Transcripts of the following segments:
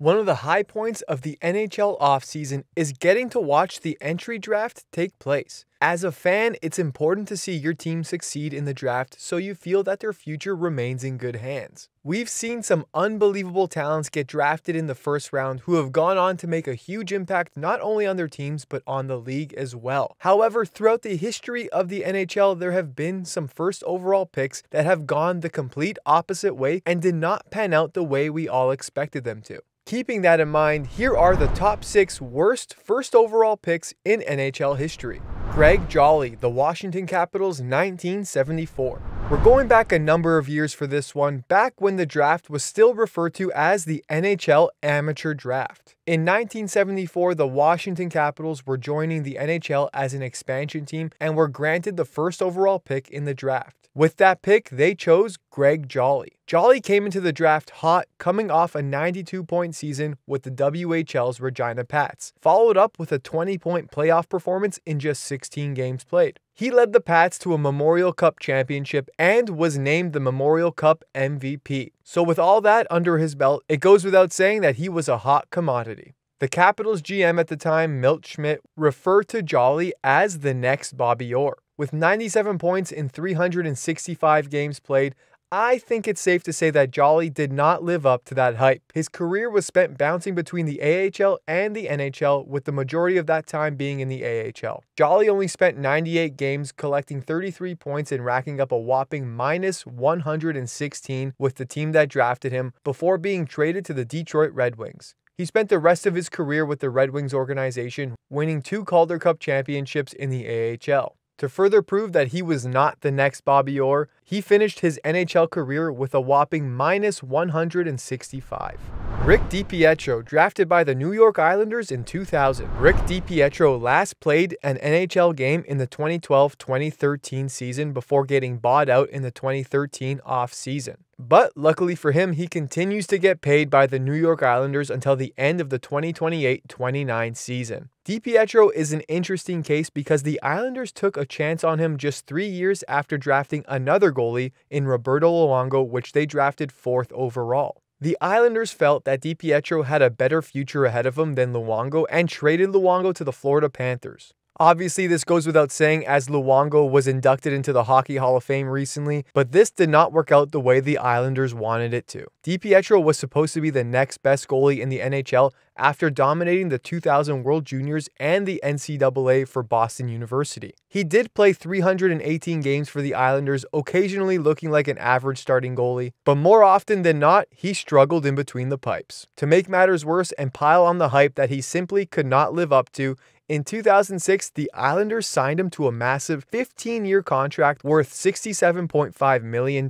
One of the high points of the NHL offseason is getting to watch the entry draft take place. As a fan, it's important to see your team succeed in the draft so you feel that their future remains in good hands. We've seen some unbelievable talents get drafted in the first round who have gone on to make a huge impact not only on their teams but on the league as well. However, throughout the history of the NHL, there have been some first overall picks that have gone the complete opposite way and did not pan out the way we all expected them to. Keeping that in mind, here are the top six worst first overall picks in NHL history. Greg Joly, the Washington Capitals, 1974. We're going back a number of years for this one, back when the draft was still referred to as the NHL Amateur Draft. In 1974, the Washington Capitals were joining the NHL as an expansion team and were granted the first overall pick in the draft. With that pick, they chose Greg Joly. Joly came into the draft hot, coming off a 92 point season with the WHL's Regina Pats, followed up with a 20 point playoff performance in just 16 games played. He led the Pats to a Memorial Cup championship and was named the Memorial Cup MVP. So, with all that under his belt, it goes without saying that he was a hot commodity. The Capitals GM at the time, Milt Schmidt, referred to Joly as the next Bobby Orr. With 97 points in 365 games played, I think it's safe to say that Joly did not live up to that hype. His career was spent bouncing between the AHL and the NHL, with the majority of that time being in the AHL. Joly only spent 98 games, collecting 33 points and racking up a whopping minus 116 with the team that drafted him before being traded to the Detroit Red Wings. He spent the rest of his career with the Red Wings organization, winning two Calder Cup championships in the AHL. To further prove that he was not the next Bobby Orr, he finished his NHL career with a whopping minus 165. Rick DiPietro, drafted by the New York Islanders in 2000. Rick DiPietro last played an NHL game in the 2012-2013 season before getting bought out in the 2013 off-season. But luckily for him, he continues to get paid by the New York Islanders until the end of the 2028-29 season. DiPietro is an interesting case because the Islanders took a chance on him just three years after drafting another goalie in Roberto Luongo, which they drafted fourth overall. The Islanders felt that DiPietro had a better future ahead of him than Luongo and traded Luongo to the Florida Panthers. Obviously, this goes without saying as Luongo was inducted into the Hockey Hall of Fame recently, but this did not work out the way the Islanders wanted it to. DiPietro was supposed to be the next best goalie in the NHL after dominating the 2000 World Juniors and the NCAA for Boston University. He did play 318 games for the Islanders, occasionally looking like an average starting goalie, but more often than not, he struggled in between the pipes. To make matters worse and pile on the hype that he simply could not live up to, in 2006, the Islanders signed him to a massive 15 year contract worth $67.5 million.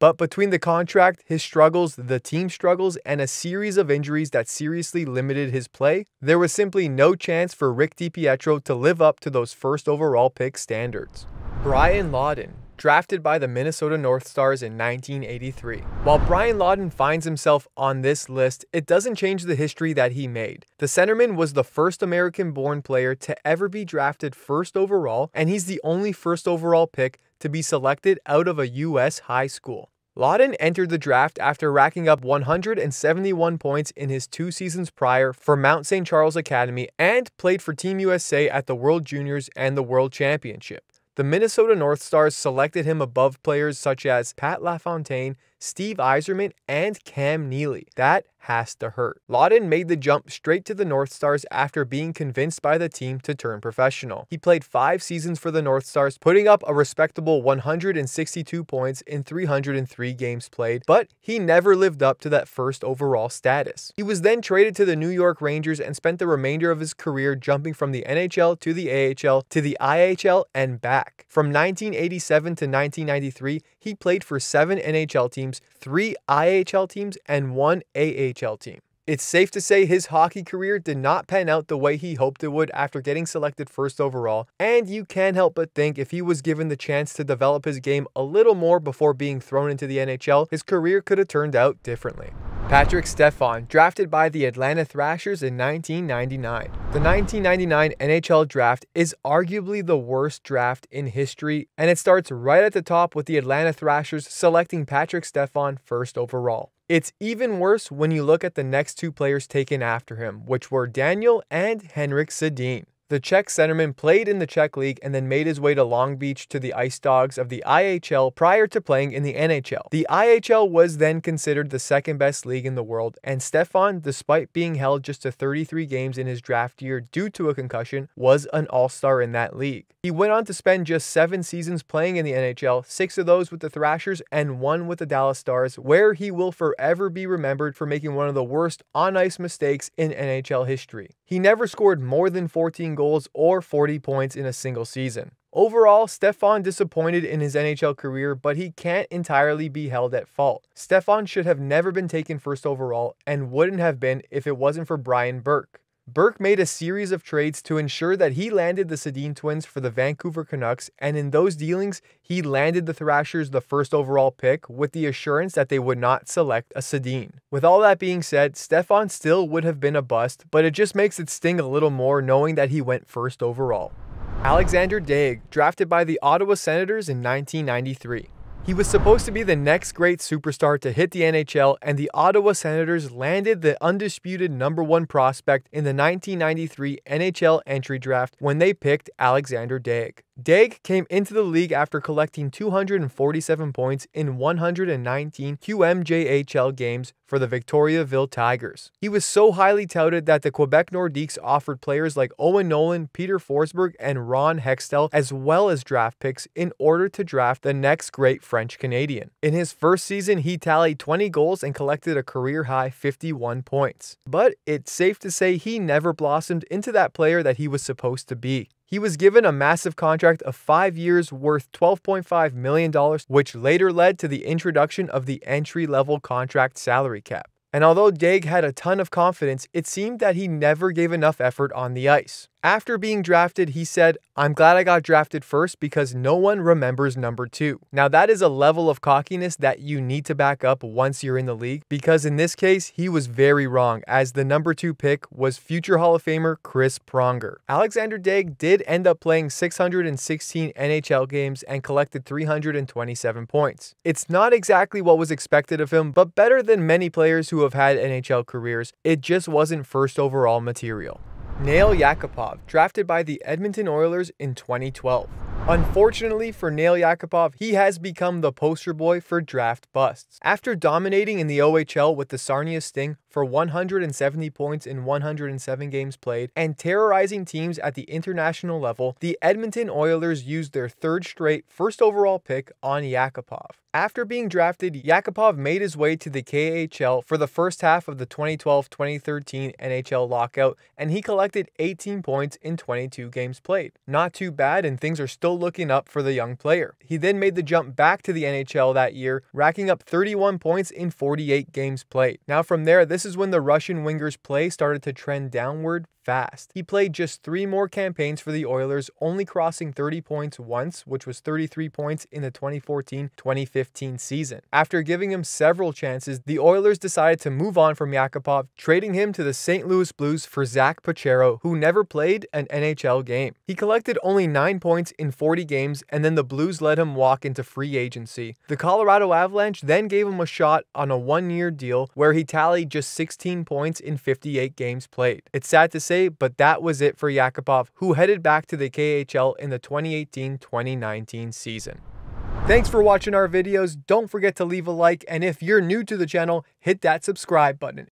But between the contract, his struggles, the team struggles, and a series of injuries that seriously limited his play, there was simply no chance for Rick DiPietro to live up to those first overall pick standards. Brian Lawton, drafted by the Minnesota North Stars in 1983. While Brian Lawton finds himself on this list, it doesn't change the history that he made. The centerman was the first American-born player to ever be drafted first overall, and he's the only first overall pick to be selected out of a U.S. high school. Lawton entered the draft after racking up 171 points in his two seasons prior for Mount St. Charles Academy and played for Team USA at the World Juniors and the World Championship. The Minnesota North Stars selected him above players such as Pat LaFontaine, Steve Yzerman, and Cam Neely. That has to hurt. Lawton made the jump straight to the North Stars after being convinced by the team to turn professional. He played five seasons for the North Stars, putting up a respectable 162 points in 303 games played, but he never lived up to that first overall status. He was then traded to the New York Rangers and spent the remainder of his career jumping from the NHL to the AHL to the IHL and back. From 1987 to 1993, he played for seven NHL teams, three IHL teams, and one AHL team. It's safe to say his hockey career did not pan out the way he hoped it would after getting selected first overall, and you can't help but think if he was given the chance to develop his game a little more before being thrown into the NHL, his career could have turned out differently. Patrik Stefan, drafted by the Atlanta Thrashers in 1999. The 1999 NHL draft is arguably the worst draft in history, and it starts right at the top with the Atlanta Thrashers selecting Patrik Stefan first overall. It's even worse when you look at the next two players taken after him, which were Daniel and Henrik Sedin. The Czech centerman played in the Czech League and then made his way to Long Beach to the Ice Dogs of the IHL prior to playing in the NHL. The IHL was then considered the second best league in the world, and Stefan, despite being held just to 33 games in his draft year due to a concussion, was an all star in that league. He went on to spend just seven seasons playing in the NHL, six of those with the Thrashers and one with the Dallas Stars, where he will forever be remembered for making one of the worst on ice mistakes in NHL history. He never scored more than 14 goals or 40 points in a single season. Overall, Stefan disappointed in his NHL career, but he can't entirely be held at fault. Stefan should have never been taken first overall and wouldn't have been if it wasn't for Brian Burke. Burke made a series of trades to ensure that he landed the Sedin twins for the Vancouver Canucks, and in those dealings, he landed the Thrashers the first overall pick with the assurance that they would not select a Sedin. With all that being said, Stefan still would have been a bust, but it just makes it sting a little more knowing that he went first overall. Alexander Daigle, drafted by the Ottawa Senators in 1993. He was supposed to be the next great superstar to hit the NHL, and the Ottawa Senators landed the undisputed number one prospect in the 1993 NHL entry draft when they picked Alexander Daigle. Daigle came into the league after collecting 247 points in 119 QMJHL games for the Victoriaville Tigers. He was so highly touted that the Quebec Nordiques offered players like Owen Nolan, Peter Forsberg, and Ron Hextall, as well as draft picks, in order to draft the next great French Canadian. In his first season, he tallied 20 goals and collected a career high 51 points. But it's safe to say he never blossomed into that player that he was supposed to be. He was given a massive contract of five years worth $12.5 million, which later led to the introduction of the entry level contract salary cap. And although Daigle had a ton of confidence, it seemed that he never gave enough effort on the ice. After being drafted, he said, I'm glad I got drafted first because no one remembers number two. Now, that is a level of cockiness that you need to back up once you're in the league because in this case, he was very wrong as the number two pick was future Hall of Famer Chris Pronger. Alexander Daigle did end up playing 616 NHL games and collected 327 points. It's not exactly what was expected of him, but better than many players who have had NHL careers. It just wasn't first overall material. Nail Yakupov, drafted by the Edmonton Oilers in 2012. Unfortunately for Nail Yakupov, he has become the poster boy for draft busts. After dominating in the OHL with the Sarnia Sting for 170 points in 107 games played and terrorizing teams at the international level, the Edmonton Oilers used their third straight first overall pick on Yakupov. After being drafted, Yakupov made his way to the KHL for the first half of the 2012-2013 NHL lockout, and he collected 18 points in 22 games played. Not too bad, and things are still looking up for the young player. He then made the jump back to the NHL that year, racking up 31 points in 48 games played. Now from there, this is when the Russian winger's play started to trend downward fast. He played just three more campaigns for the Oilers, only crossing 30 points once, which was 33 points in the 2014-2015 season. After giving him several chances, the Oilers decided to move on from Yakupov, trading him to the St. Louis Blues for Zach Pochiro, who never played an NHL game. He collected only 9 points in 40 games, and then the Blues let him walk into free agency. The Colorado Avalanche then gave him a shot on a one-year deal where he tallied just 16 points in 58 games played. It's sad to say say, but that was it for Yakupov, who headed back to the KHL in the 2018-2019 season. Thanks for watching our videos. Don't forget to leave a like, and if you're new to the channel, hit that subscribe button.